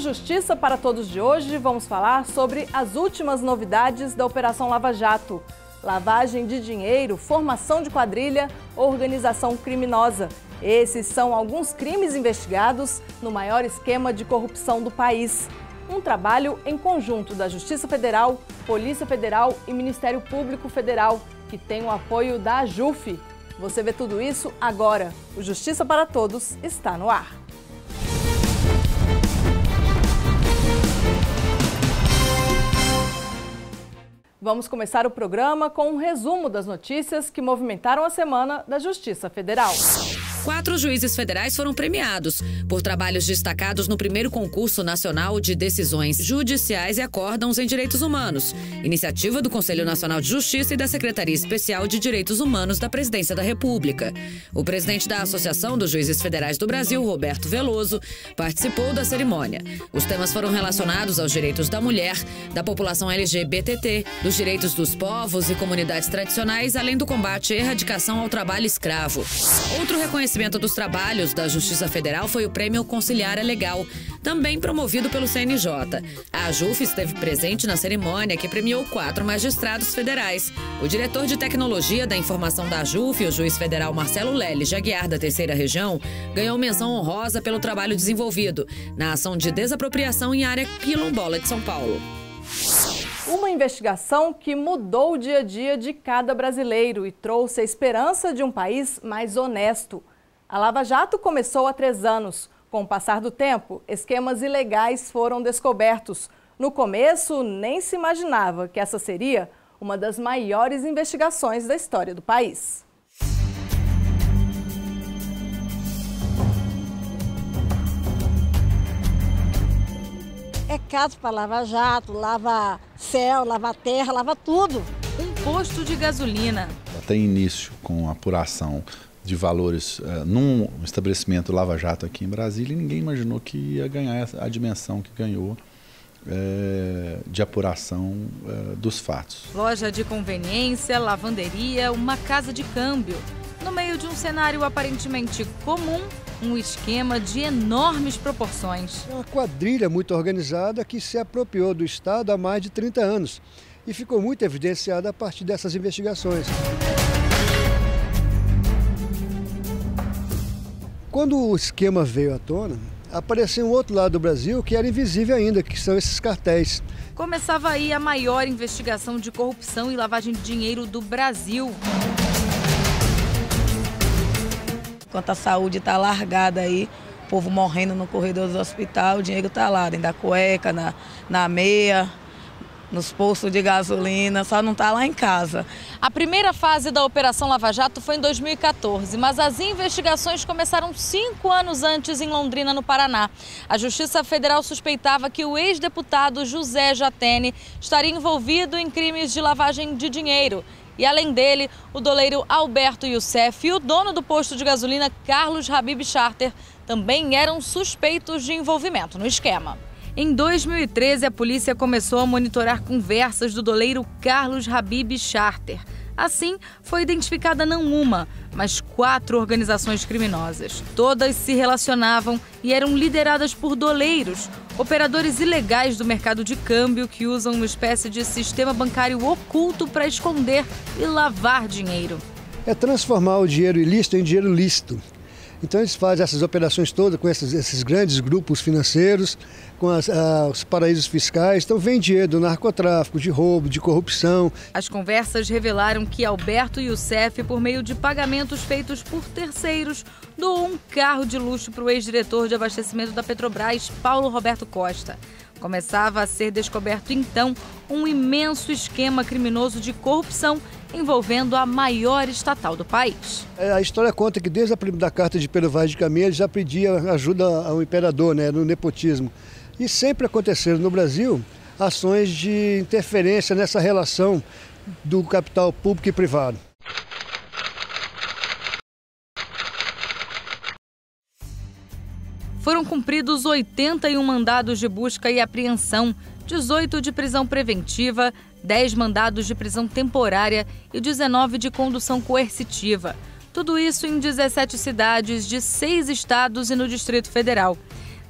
Justiça para Todos de hoje, vamos falar sobre as últimas novidades da Operação Lava Jato. Lavagem de dinheiro, formação de quadrilha, organização criminosa. Esses são alguns crimes investigados no maior esquema de corrupção do país. Um trabalho em conjunto da Justiça Federal, Polícia Federal e Ministério Público Federal, que tem o apoio da AJUF. Você vê tudo isso agora. O Justiça para Todos está no ar. Vamos começar o programa com um resumo das notícias que movimentaram a semana da Justiça Federal. Quatro juízes federais foram premiados por trabalhos destacados no primeiro concurso nacional de decisões judiciais e acórdãos em direitos humanos, iniciativa do Conselho Nacional de Justiça e da Secretaria Especial de Direitos Humanos da Presidência da República. O presidente da Associação dos Juízes Federais do Brasil, Roberto Veloso, participou da cerimônia. Os temas foram relacionados aos direitos da mulher, da população LGBTT, dos direitos dos povos e comunidades tradicionais, além do combate e erradicação ao trabalho escravo. Outro reconhecimento reconhecimento dos trabalhos da Justiça Federal foi o Prêmio Conciliária Legal, também promovido pelo CNJ. A AJUF esteve presente na cerimônia que premiou quatro magistrados federais. O diretor de Tecnologia da Informação da AJUF, o juiz federal Marcelo Lely Jaguiar, da Terceira Região, ganhou menção honrosa pelo trabalho desenvolvido na ação de desapropriação em área quilombola de São Paulo. Uma investigação que mudou o dia a dia de cada brasileiro e trouxe a esperança de um país mais honesto. A Lava Jato começou há três anos. Com o passar do tempo, esquemas ilegais foram descobertos. No começo, nem se imaginava que essa seria uma das maiores investigações da história do país. É caso para Lava Jato, lava céu, lava terra, lava tudo. Um posto de gasolina. Tem início com a apuração de valores uh, num estabelecimento Lava Jato aqui em Brasília e ninguém imaginou que ia ganhar a dimensão que ganhou uh, de apuração uh, dos fatos. Loja de conveniência, lavanderia, uma casa de câmbio. No meio de um cenário aparentemente comum, um esquema de enormes proporções. Uma quadrilha muito organizada que se apropriou do Estado há mais de 30 anos e ficou muito evidenciada a partir dessas investigações. Quando o esquema veio à tona, apareceu um outro lado do Brasil que era invisível ainda, que são esses cartéis. Começava aí a maior investigação de corrupção e lavagem de dinheiro do Brasil. Enquanto a saúde está largada aí, o povo morrendo no corredor do hospital, o dinheiro está lá, dentro da cueca, na, na meia, nos postos de gasolina, só não está lá em casa. A primeira fase da Operação Lava Jato foi em 2014, mas as investigações começaram cinco anos antes em Londrina, no Paraná. A Justiça Federal suspeitava que o ex-deputado José Jatene estaria envolvido em crimes de lavagem de dinheiro. E além dele, o doleiro Alberto Youssef e o dono do posto de gasolina Carlos Habib Charter também eram suspeitos de envolvimento no esquema. Em 2013, a polícia começou a monitorar conversas do doleiro Carlos Habib Charter. Assim, foi identificada não uma, mas quatro organizações criminosas. Todas se relacionavam e eram lideradas por doleiros, operadores ilegais do mercado de câmbio que usam uma espécie de sistema bancário oculto para esconder e lavar dinheiro. É transformar o dinheiro ilícito em dinheiro lícito. Então eles fazem essas operações todas com esses, esses grandes grupos financeiros, com as, ah, os paraísos fiscais. Então vem dinheiro do narcotráfico, de roubo, de corrupção. As conversas revelaram que Alberto Youssef, por meio de pagamentos feitos por terceiros, doou um carro de luxo para o ex-diretor de abastecimento da Petrobras, Paulo Roberto Costa. Começava a ser descoberto então um imenso esquema criminoso de corrupção envolvendo a maior estatal do país. É, a história conta que desde a da carta de Pedro Vaz de Caminha ele já pedia ajuda ao imperador, né, no nepotismo. E sempre aconteceram no Brasil ações de interferência nessa relação do capital público e privado. Foram cumpridos 81 mandados de busca e apreensão, 18 de prisão preventiva, 10 mandados de prisão temporária e 19 de condução coercitiva. Tudo isso em 17 cidades de seis estados e no Distrito Federal.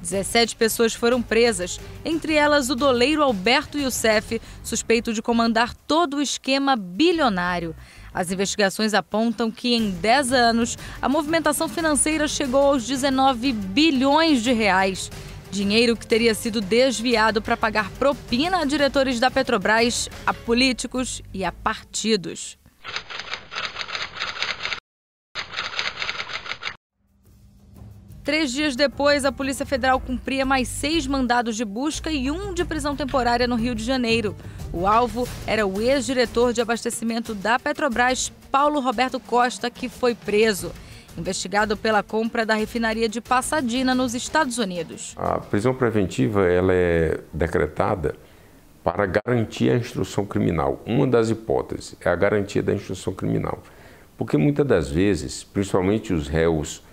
17 pessoas foram presas, entre elas o doleiro Alberto Youssef, suspeito de comandar todo o esquema bilionário. As investigações apontam que em 10 anos a movimentação financeira chegou aos 19 bilhões de reais. Dinheiro que teria sido desviado para pagar propina a diretores da Petrobras, a políticos e a partidos. Três dias depois, a Polícia Federal cumpria mais seis mandados de busca e um de prisão temporária no Rio de Janeiro. O alvo era o ex-diretor de abastecimento da Petrobras, Paulo Roberto Costa, que foi preso. Investigado pela compra da refinaria de Passadina, nos Estados Unidos. A prisão preventiva ela é decretada para garantir a instrução criminal. Uma das hipóteses é a garantia da instrução criminal. Porque muitas das vezes, principalmente os réus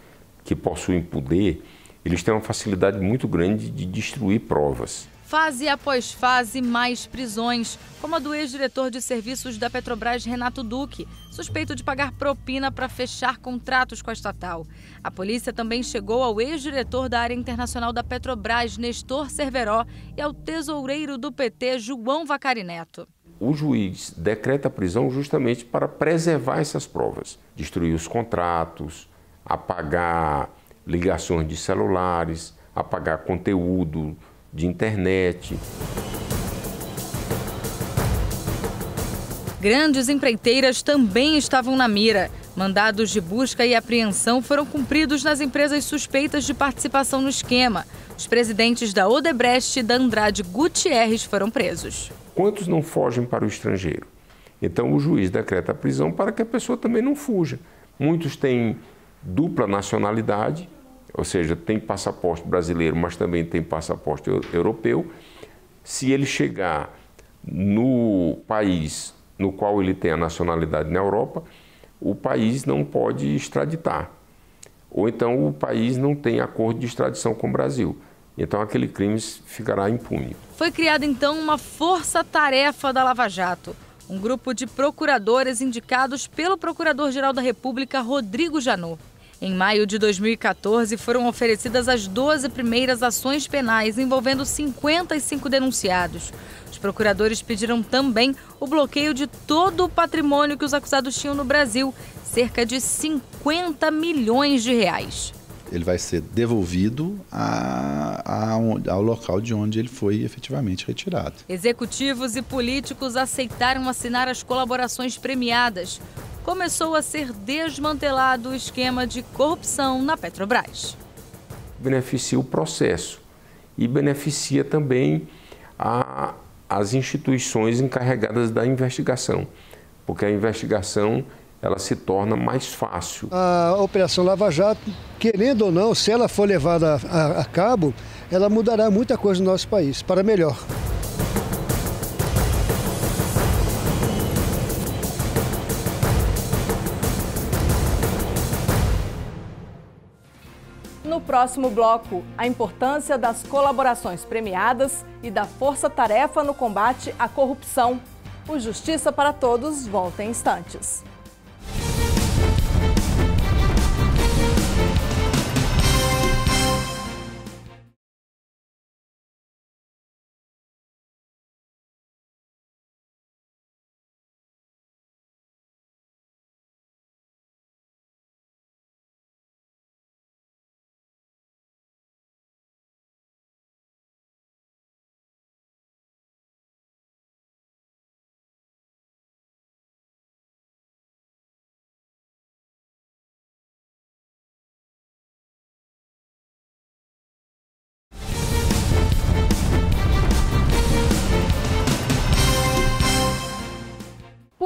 que possuem poder, eles têm uma facilidade muito grande de destruir provas. Fase após fase, mais prisões, como a do ex-diretor de serviços da Petrobras, Renato Duque, suspeito de pagar propina para fechar contratos com a estatal. A polícia também chegou ao ex-diretor da área internacional da Petrobras, Nestor Cerveró, e ao tesoureiro do PT, João Vacari Neto. O juiz decreta a prisão justamente para preservar essas provas, destruir os contratos, apagar ligações de celulares, apagar conteúdo de internet. Grandes empreiteiras também estavam na mira. Mandados de busca e apreensão foram cumpridos nas empresas suspeitas de participação no esquema. Os presidentes da Odebrecht e da Andrade Gutierrez foram presos. Quantos não fogem para o estrangeiro? Então o juiz decreta a prisão para que a pessoa também não fuja. Muitos têm dupla nacionalidade, ou seja, tem passaporte brasileiro, mas também tem passaporte europeu. Se ele chegar no país no qual ele tem a nacionalidade na Europa, o país não pode extraditar. Ou então o país não tem acordo de extradição com o Brasil. Então aquele crime ficará impune. Foi criada então uma força-tarefa da Lava Jato um grupo de procuradores indicados pelo Procurador-Geral da República, Rodrigo Janot. Em maio de 2014, foram oferecidas as 12 primeiras ações penais envolvendo 55 denunciados. Os procuradores pediram também o bloqueio de todo o patrimônio que os acusados tinham no Brasil, cerca de 50 milhões de reais ele vai ser devolvido a, a, ao local de onde ele foi efetivamente retirado. Executivos e políticos aceitaram assinar as colaborações premiadas. Começou a ser desmantelado o esquema de corrupção na Petrobras. Beneficia o processo e beneficia também a, as instituições encarregadas da investigação, porque a investigação ela se torna mais fácil. A Operação Lava Jato, querendo ou não, se ela for levada a, a, a cabo, ela mudará muita coisa no nosso país, para melhor. No próximo bloco, a importância das colaborações premiadas e da força-tarefa no combate à corrupção. O Justiça para Todos volta em instantes.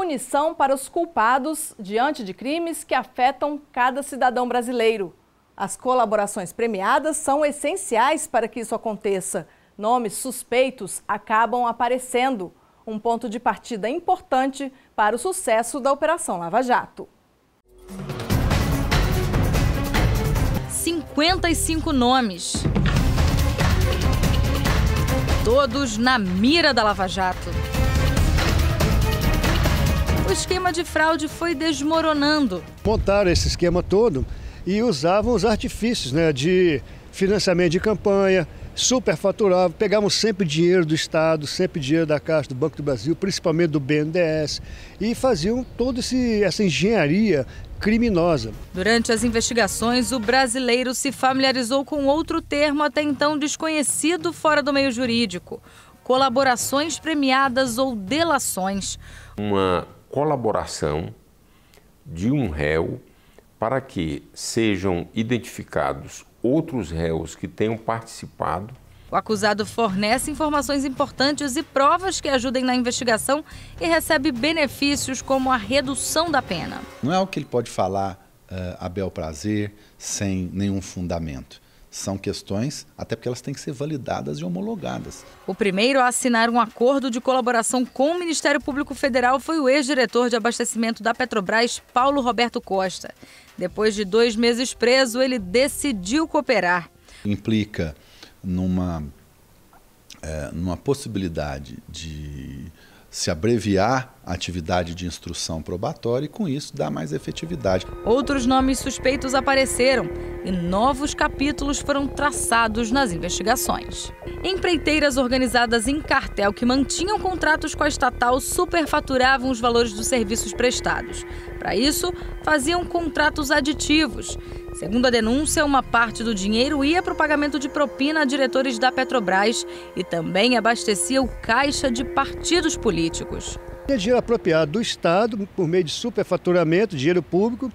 Punição para os culpados diante de crimes que afetam cada cidadão brasileiro. As colaborações premiadas são essenciais para que isso aconteça. Nomes suspeitos acabam aparecendo, um ponto de partida importante para o sucesso da Operação Lava Jato. 55 nomes. Todos na mira da Lava Jato o esquema de fraude foi desmoronando. Montaram esse esquema todo e usavam os artifícios né, de financiamento de campanha, superfaturava, pegávamos sempre dinheiro do Estado, sempre dinheiro da Caixa do Banco do Brasil, principalmente do BNDES, e faziam toda essa engenharia criminosa. Durante as investigações, o brasileiro se familiarizou com outro termo até então desconhecido fora do meio jurídico: colaborações premiadas ou delações. Uma colaboração de um réu para que sejam identificados outros réus que tenham participado. O acusado fornece informações importantes e provas que ajudem na investigação e recebe benefícios como a redução da pena. Não é o que ele pode falar uh, a bel prazer, sem nenhum fundamento. São questões, até porque elas têm que ser validadas e homologadas. O primeiro a assinar um acordo de colaboração com o Ministério Público Federal foi o ex-diretor de abastecimento da Petrobras, Paulo Roberto Costa. Depois de dois meses preso, ele decidiu cooperar. Implica numa, é, numa possibilidade de se abreviar a atividade de instrução probatória e, com isso, dar mais efetividade. Outros nomes suspeitos apareceram e novos capítulos foram traçados nas investigações. Empreiteiras organizadas em cartel que mantinham contratos com a estatal superfaturavam os valores dos serviços prestados. Para isso, faziam contratos aditivos Segundo a denúncia, uma parte do dinheiro ia para o pagamento de propina a diretores da Petrobras e também abastecia o caixa de partidos políticos. É dinheiro apropriado do Estado por meio de superfaturamento, dinheiro público,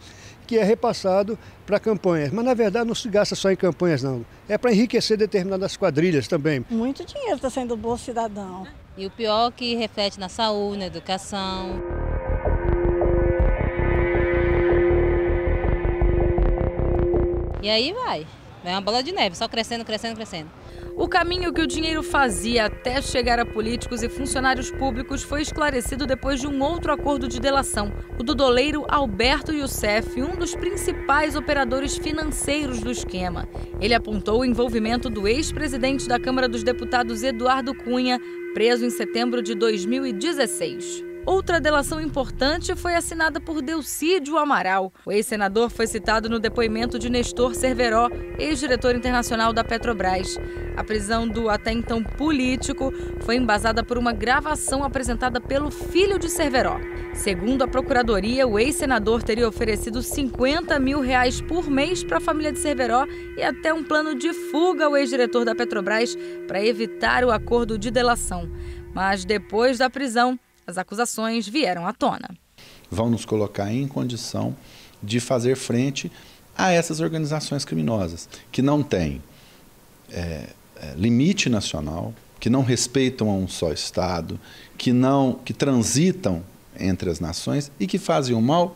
que é repassado para campanhas. Mas, na verdade, não se gasta só em campanhas, não. É para enriquecer determinadas quadrilhas também. Muito dinheiro está saindo do bolso cidadão. E o pior é que reflete na saúde, na educação. E aí vai. É uma bola de neve, só crescendo, crescendo, crescendo. O caminho que o dinheiro fazia até chegar a políticos e funcionários públicos foi esclarecido depois de um outro acordo de delação, o do doleiro Alberto Youssef, um dos principais operadores financeiros do esquema. Ele apontou o envolvimento do ex-presidente da Câmara dos Deputados Eduardo Cunha, preso em setembro de 2016. Outra delação importante foi assinada por Delcídio Amaral. O ex-senador foi citado no depoimento de Nestor Cerveró, ex-diretor internacional da Petrobras. A prisão do até então político foi embasada por uma gravação apresentada pelo filho de Cerveró. Segundo a Procuradoria, o ex-senador teria oferecido 50 mil reais por mês para a família de Cerveró e até um plano de fuga ao ex-diretor da Petrobras para evitar o acordo de delação. Mas depois da prisão, as acusações vieram à tona. Vão nos colocar em condição de fazer frente a essas organizações criminosas, que não têm é, é, limite nacional, que não respeitam a um só Estado, que não que transitam entre as nações e que fazem o mal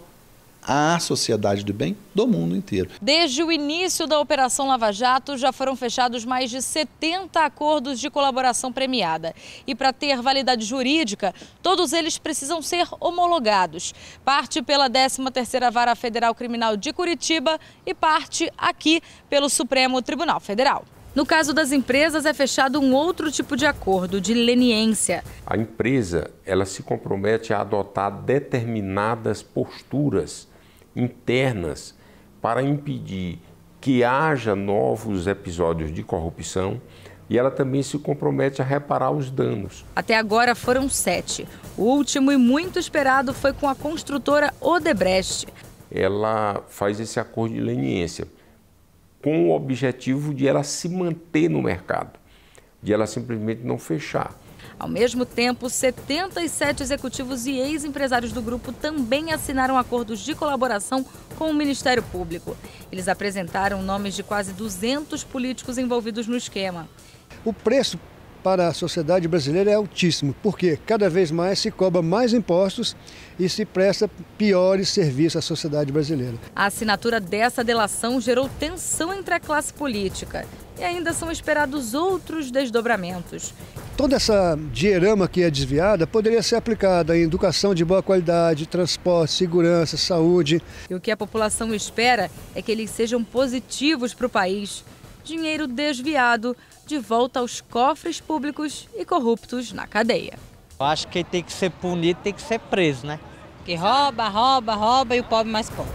à sociedade do bem do mundo inteiro. Desde o início da Operação Lava Jato, já foram fechados mais de 70 acordos de colaboração premiada. E para ter validade jurídica, todos eles precisam ser homologados. Parte pela 13ª Vara Federal Criminal de Curitiba e parte aqui pelo Supremo Tribunal Federal. No caso das empresas, é fechado um outro tipo de acordo, de leniência. A empresa ela se compromete a adotar determinadas posturas internas para impedir que haja novos episódios de corrupção e ela também se compromete a reparar os danos. Até agora foram sete. O último e muito esperado foi com a construtora Odebrecht. Ela faz esse acordo de leniência com o objetivo de ela se manter no mercado, de ela simplesmente não fechar. Ao mesmo tempo, 77 executivos e ex-empresários do grupo também assinaram acordos de colaboração com o Ministério Público. Eles apresentaram nomes de quase 200 políticos envolvidos no esquema. O preço para a sociedade brasileira é altíssimo, porque cada vez mais se cobra mais impostos e se presta piores serviços à sociedade brasileira. A assinatura dessa delação gerou tensão entre a classe política e ainda são esperados outros desdobramentos. Toda essa dinheirama que é desviada poderia ser aplicada em educação de boa qualidade, transporte, segurança, saúde. E o que a população espera é que eles sejam positivos para o país dinheiro desviado de volta aos cofres públicos e corruptos na cadeia. Eu acho que quem tem que ser punido tem que ser preso, né? Que rouba, rouba, rouba e o pobre mais pobre.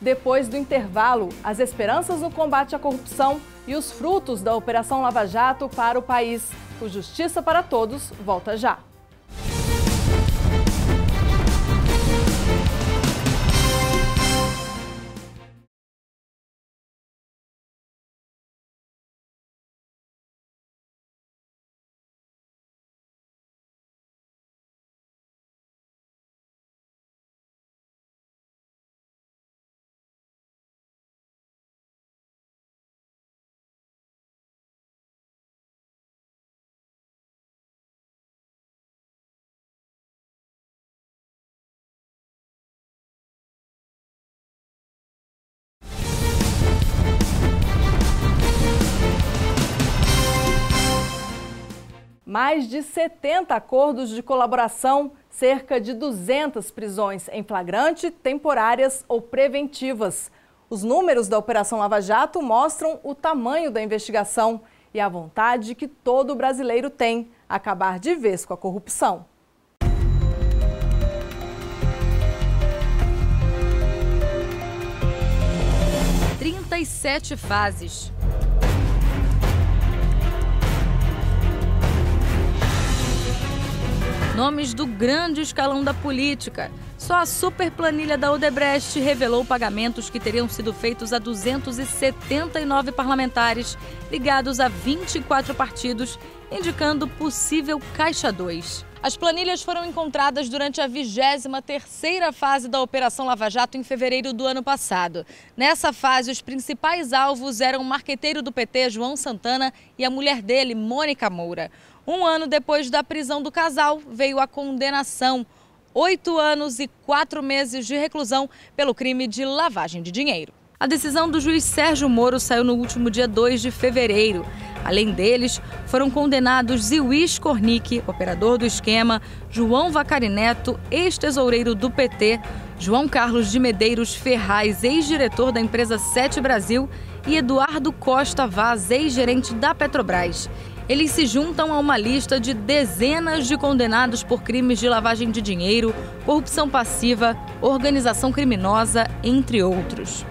Depois do intervalo, as esperanças no combate à corrupção e os frutos da Operação Lava Jato para o país. O Justiça para Todos volta já. Mais de 70 acordos de colaboração, cerca de 200 prisões em flagrante, temporárias ou preventivas. Os números da Operação Lava Jato mostram o tamanho da investigação e a vontade que todo brasileiro tem acabar de vez com a corrupção. Trinta e sete fases. Nomes do grande escalão da política. Só a super planilha da Odebrecht revelou pagamentos que teriam sido feitos a 279 parlamentares ligados a 24 partidos, indicando possível Caixa 2. As planilhas foram encontradas durante a 23ª fase da Operação Lava Jato em fevereiro do ano passado. Nessa fase, os principais alvos eram o marqueteiro do PT, João Santana, e a mulher dele, Mônica Moura. Um ano depois da prisão do casal, veio a condenação. Oito anos e quatro meses de reclusão pelo crime de lavagem de dinheiro. A decisão do juiz Sérgio Moro saiu no último dia 2 de fevereiro. Além deles, foram condenados Ziwis Kornick, operador do esquema, João Vacari Neto, ex-tesoureiro do PT, João Carlos de Medeiros Ferraz, ex-diretor da empresa Sete Brasil, e Eduardo Costa Vaz, ex-gerente da Petrobras. Eles se juntam a uma lista de dezenas de condenados por crimes de lavagem de dinheiro, corrupção passiva, organização criminosa, entre outros.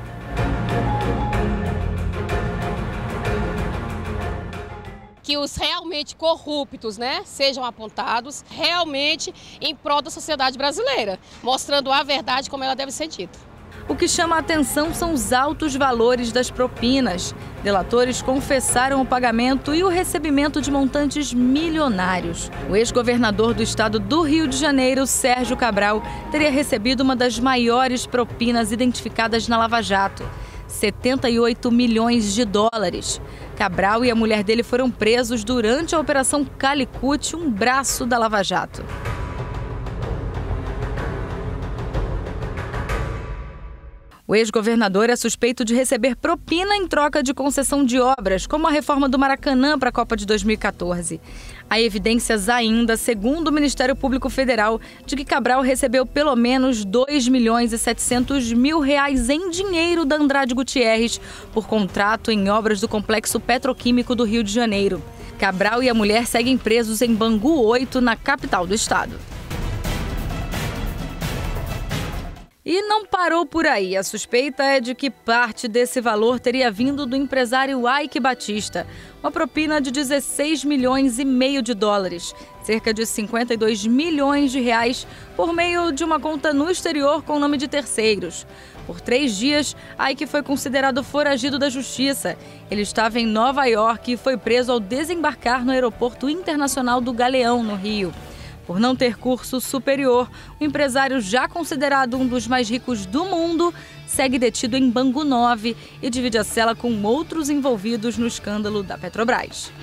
que os realmente corruptos né, sejam apontados realmente em prol da sociedade brasileira, mostrando a verdade como ela deve ser dita. O que chama a atenção são os altos valores das propinas. Delatores confessaram o pagamento e o recebimento de montantes milionários. O ex-governador do estado do Rio de Janeiro, Sérgio Cabral, teria recebido uma das maiores propinas identificadas na Lava Jato. 78 milhões de dólares. Cabral e a mulher dele foram presos durante a Operação Calicut, um braço da Lava Jato. O ex-governador é suspeito de receber propina em troca de concessão de obras, como a reforma do Maracanã para a Copa de 2014. Há evidências ainda, segundo o Ministério Público Federal, de que Cabral recebeu pelo menos 2 milhões e 700 mil reais em dinheiro da Andrade Gutierrez por contrato em obras do complexo petroquímico do Rio de Janeiro. Cabral e a mulher seguem presos em Bangu 8, na capital do estado. E não parou por aí. A suspeita é de que parte desse valor teria vindo do empresário Ike Batista, uma propina de 16 milhões e meio de dólares, cerca de 52 milhões de reais, por meio de uma conta no exterior com nome de terceiros. Por três dias, Ike foi considerado foragido da justiça. Ele estava em Nova York e foi preso ao desembarcar no Aeroporto Internacional do Galeão, no Rio. Por não ter curso superior, o empresário já considerado um dos mais ricos do mundo segue detido em Bangu 9 e divide a cela com outros envolvidos no escândalo da Petrobras.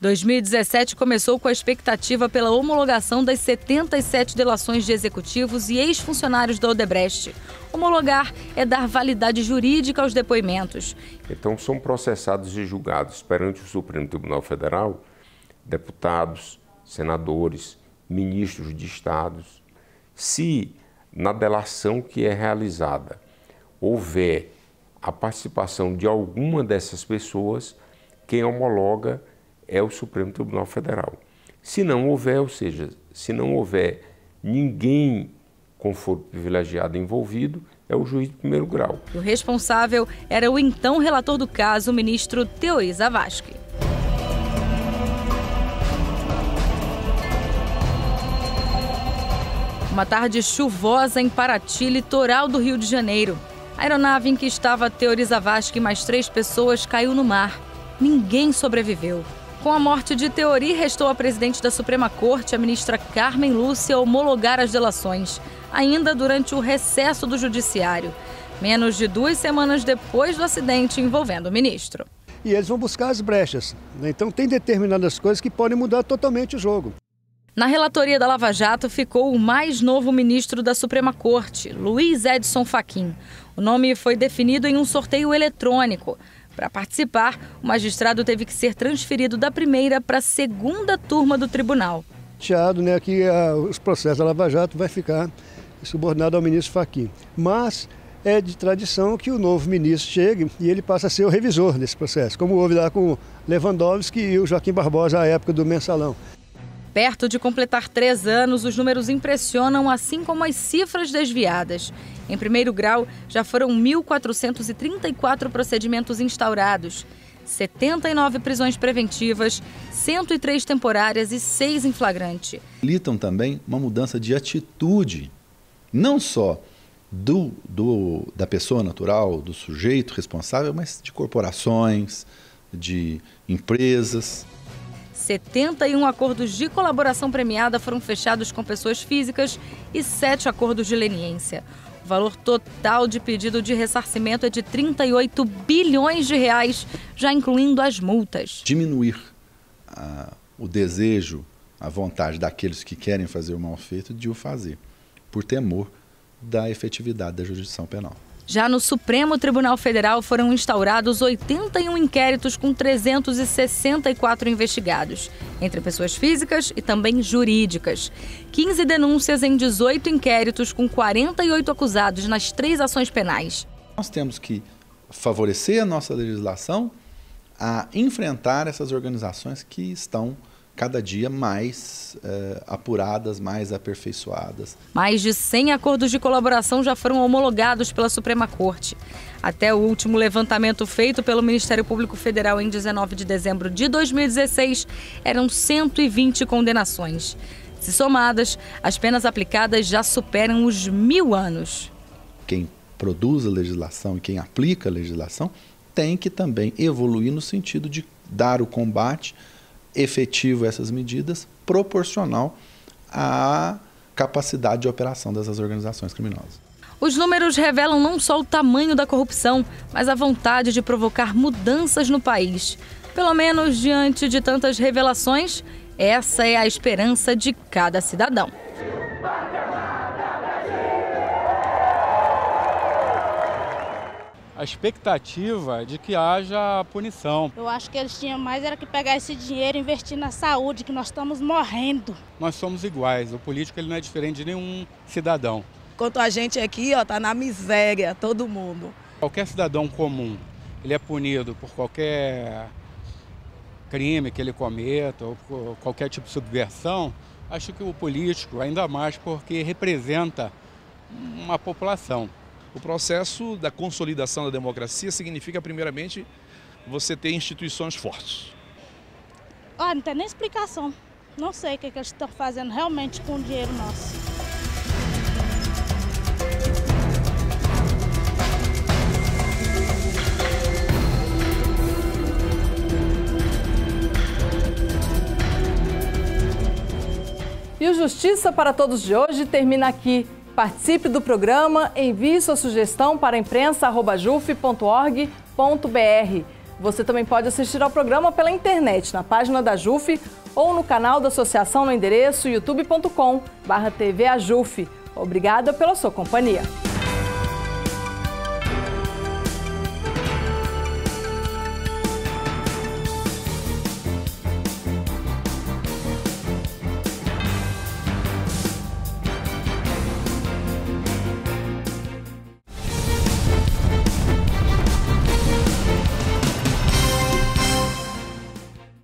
2017 começou com a expectativa pela homologação das 77 delações de executivos e ex-funcionários da Odebrecht. Homologar é dar validade jurídica aos depoimentos. Então, são processados e julgados perante o Supremo Tribunal Federal deputados, senadores, ministros de estados. Se na delação que é realizada houver a participação de alguma dessas pessoas, quem homologa é o Supremo Tribunal Federal. Se não houver, ou seja, se não houver ninguém com foro privilegiado envolvido, é o juiz de primeiro grau. O responsável era o então relator do caso, o ministro Teori Zavascki. Uma tarde chuvosa em Paraty, litoral do Rio de Janeiro. A aeronave em que estava Teori Zavascki e mais três pessoas caiu no mar. Ninguém sobreviveu. Com a morte de Teori, restou a presidente da Suprema Corte, a ministra Carmen Lúcia, homologar as delações, ainda durante o recesso do Judiciário, menos de duas semanas depois do acidente envolvendo o ministro. E eles vão buscar as brechas. Né? Então, tem determinadas coisas que podem mudar totalmente o jogo. Na relatoria da Lava Jato ficou o mais novo ministro da Suprema Corte, Luiz Edson Fachin. O nome foi definido em um sorteio eletrônico. Para participar, o magistrado teve que ser transferido da primeira para a segunda turma do tribunal. Teado, né, que a, os processos da Lava Jato vai ficar subordinado ao ministro Fachin. Mas é de tradição que o novo ministro chegue e ele passa a ser o revisor desse processo, como houve lá com Lewandowski e o Joaquim Barbosa à época do mensalão. Perto de completar três anos, os números impressionam, assim como as cifras desviadas. Em primeiro grau, já foram 1.434 procedimentos instaurados, 79 prisões preventivas, 103 temporárias e 6 em flagrante. Litam também uma mudança de atitude, não só do, do, da pessoa natural, do sujeito responsável, mas de corporações, de empresas. 71 acordos de colaboração premiada foram fechados com pessoas físicas e 7 acordos de leniência. O valor total de pedido de ressarcimento é de 38 bilhões de reais, já incluindo as multas. Diminuir ah, o desejo, a vontade daqueles que querem fazer o mal feito de o fazer, por temor da efetividade da jurisdição penal. Já no Supremo Tribunal Federal foram instaurados 81 inquéritos com 364 investigados, entre pessoas físicas e também jurídicas. 15 denúncias em 18 inquéritos com 48 acusados nas três ações penais. Nós temos que favorecer a nossa legislação a enfrentar essas organizações que estão cada dia mais eh, apuradas, mais aperfeiçoadas. Mais de 100 acordos de colaboração já foram homologados pela Suprema Corte. Até o último levantamento feito pelo Ministério Público Federal em 19 de dezembro de 2016, eram 120 condenações. Se somadas, as penas aplicadas já superam os mil anos. Quem produz a legislação e quem aplica a legislação tem que também evoluir no sentido de dar o combate efetivo essas medidas proporcional à capacidade de operação dessas organizações criminosas. Os números revelam não só o tamanho da corrupção, mas a vontade de provocar mudanças no país. Pelo menos diante de tantas revelações, essa é a esperança de cada cidadão. A expectativa de que haja punição. Eu acho que eles tinham mais era que pegar esse dinheiro e investir na saúde, que nós estamos morrendo. Nós somos iguais, o político ele não é diferente de nenhum cidadão. Enquanto a gente aqui, ó, tá na miséria, todo mundo. Qualquer cidadão comum, ele é punido por qualquer crime que ele cometa ou qualquer tipo de subversão, acho que o político, ainda mais porque representa uma população. O processo da consolidação da democracia significa, primeiramente, você ter instituições fortes. Olha, não tem nem explicação. Não sei o que, que eles estão fazendo realmente com o dinheiro nosso. E o Justiça para Todos de hoje termina aqui. Participe do programa, envie sua sugestão para imprensa.juf.org.br. Você também pode assistir ao programa pela internet, na página da JUF ou no canal da associação no endereço youtube.com.br. Obrigada pela sua companhia.